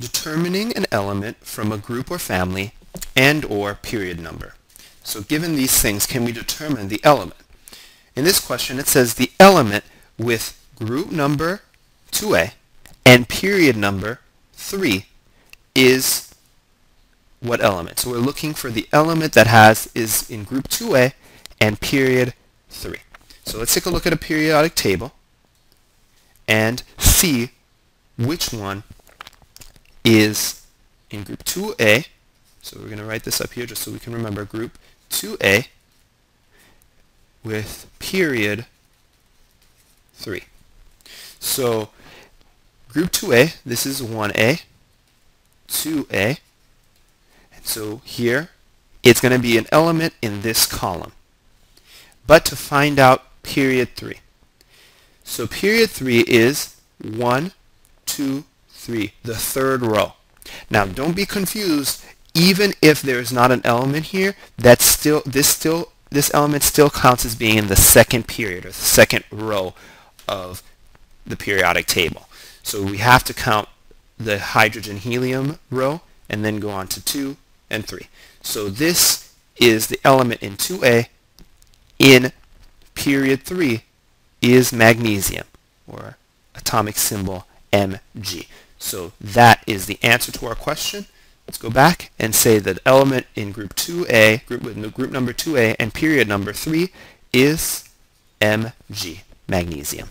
determining an element from a group or family and or period number. So given these things, can we determine the element? In this question, it says the element with group number 2a and period number 3 is what element? So we're looking for the element that has is in group 2a and period 3. So let's take a look at a periodic table and see which one is in group 2a. So we're going to write this up here just so we can remember group 2a with period 3. So group 2a, this is 1a, 2a, and so here it's going to be an element in this column. But to find out period 3. So period 3 is 1, 2, 3, the third row. Now don't be confused, even if there's not an element here, that's still this still this element still counts as being in the second period or the second row of the periodic table. So we have to count the hydrogen helium row and then go on to 2 and 3. So this is the element in 2a in period 3 is magnesium or atomic symbol Mg. So that is the answer to our question. Let's go back and say that element in group 2A, group, group number 2A and period number 3 is Mg, magnesium.